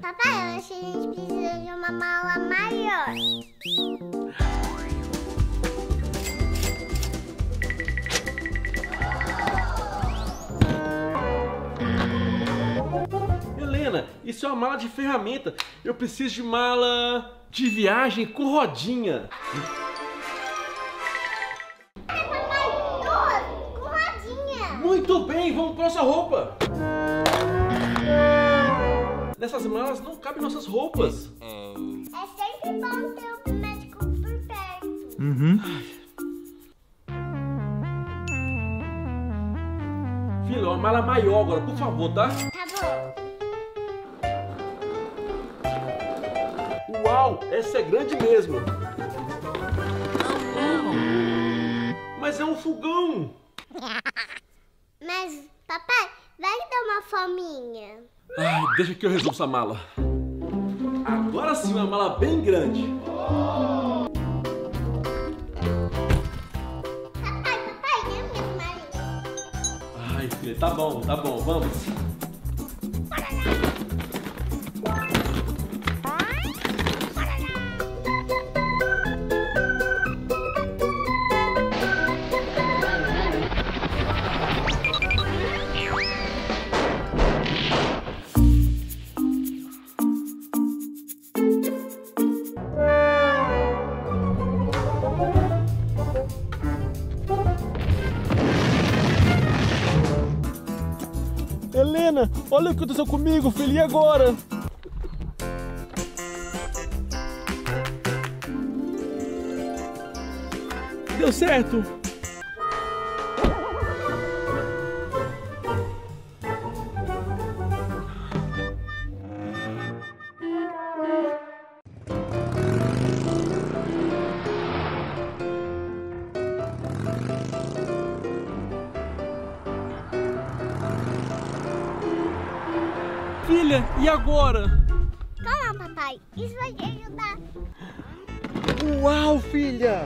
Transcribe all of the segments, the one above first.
Papai, eu acho que a gente precisa de uma mala maior. Helena, isso é uma mala de ferramenta. Eu preciso de mala de viagem com rodinha. Pôr nossa roupa. Nessas malas não cabem nossas roupas. É sempre bom ter o médico por perto. Uhum. Filho, uma mala maior agora, por favor, tá? Tá bom. Uau, essa é grande mesmo. Mas é um fogão. Mas, papai, vai dar uma fominha. Ai, deixa que eu resolvo essa mala. Agora sim, uma mala bem grande. Papai, papai, dê minhas malinhas. Ai, filha, tá bom, tá bom, vamos. Helena, olha o que aconteceu comigo, filho, e agora? Deu certo. Filha, e agora? Calma, papai. Isso vai te ajudar. Uau, filha!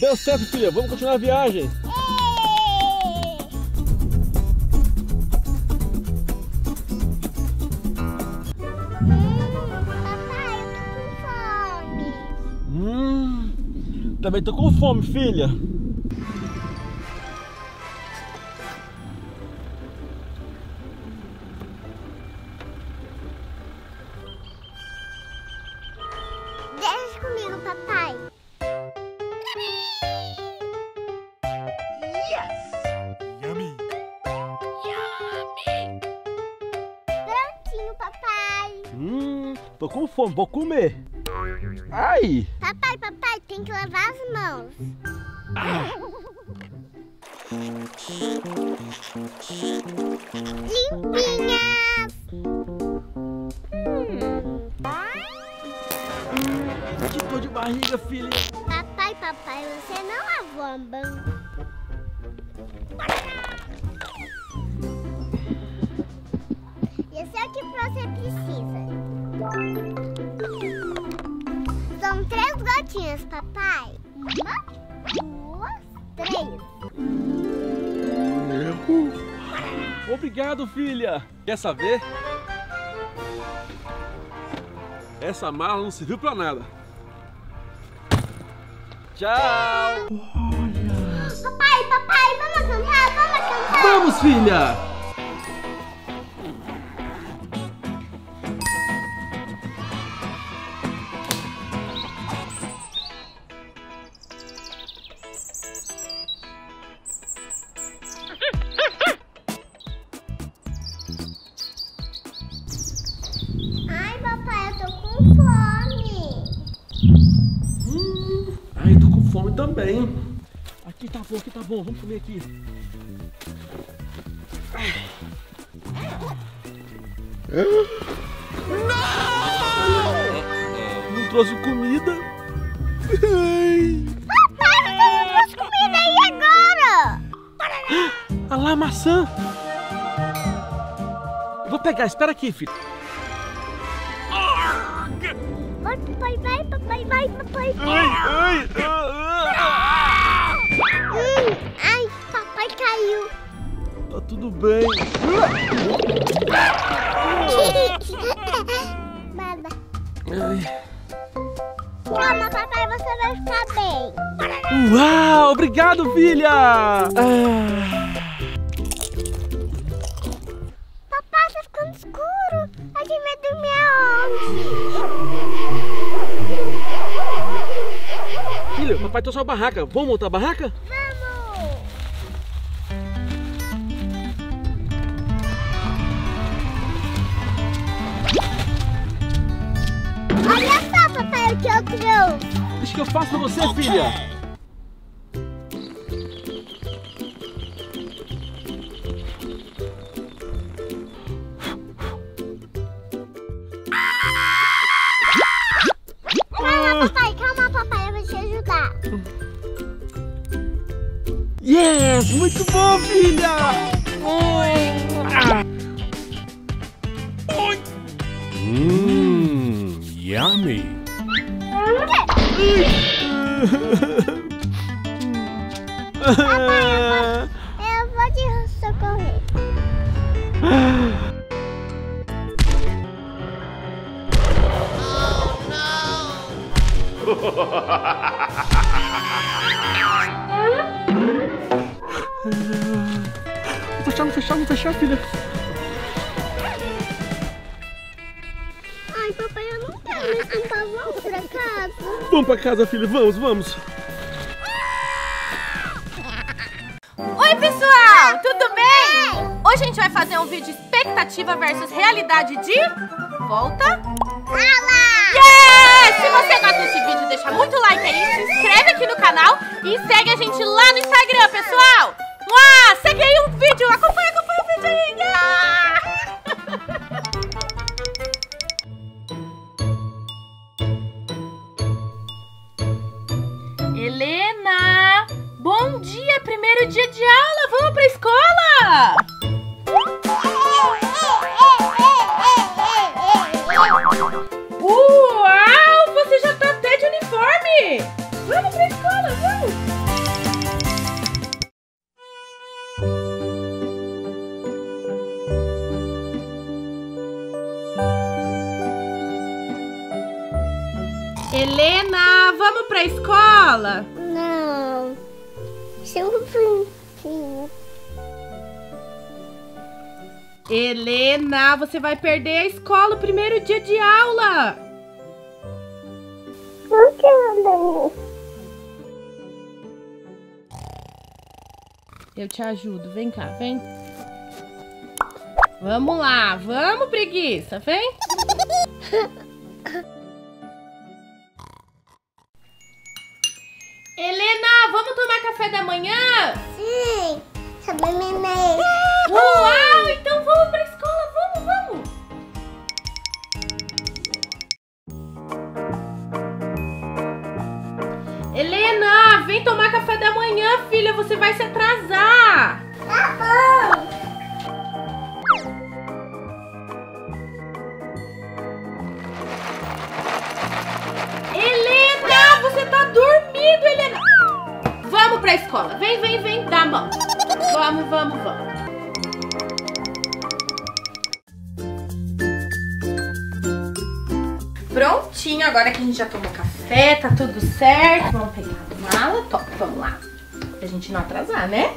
Deu certo, filha. Vamos continuar a viagem. Papai, eu tô com fome. Hum, também tô com fome, filha. Tô com fome, vou comer. Ai! Papai, papai, tem que lavar as mãos. Limpinhas. Que dor de barriga, filha. Papai, papai, você não lavou a mão. Gotinhas, papai. Uma, duas, três. Obrigado, filha. Quer saber? Essa mala não serviu pra nada. Tchau! Papai, papai, vamos cantar, vamos cantar. Vamos, filha! Bom, aqui tá bom. Vamos comer aqui. Não! Não trouxe comida. Ai. Papai, você não trouxe comida aí agora. Ah lá, maçã. Vou pegar, espera aqui, filho. Vai, papai, vai, papai, vai, papai. Ai, ai, ah, Hum, ai, papai caiu. Tá tudo bem. Baba. Ai. Calma, papai, você vai ficar bem. Uau, obrigado, filha. Ah. Papai, tá ficando escuro. A gente vai dormir aonde? Filha, papai trouxe uma barraca. Vamos montar a barraca? Vamos! Que eu trouxe. Deixa que eu faço pra você, filha. Calma, papai, calma, papai, eu vou te ajudar. Yes, muito bom, filha. Mmm, yummy. Ah. Eu vou te socorrer. Vou fechar, vou fechar, vou fechar, filha. Vamos pra casa, filha. Vamos, vamos. Oi, pessoal! Tudo bem? Hoje a gente vai fazer um vídeo expectativa versus realidade de volta. Fala! Yeah! Se você gosta desse vídeo, deixa muito like aí, se inscreve aqui no canal e segue a gente lá no Instagram, pessoal! Uau! Segue aí o vídeo, acompanha, Helena, vamos pra escola? Não. Silvinho. Helena, você vai perder a escola o primeiro dia de aula! Não quero. Eu te ajudo, vem cá, vem. Vamos lá, vamos, preguiça, vem. Vem, vem, vem, dá a mão. Vamos, vamos, vamos. Prontinho, agora que a gente já tomou café, tá tudo certo. Vamos pegar a mala, top, vamos lá. Pra gente não atrasar, né?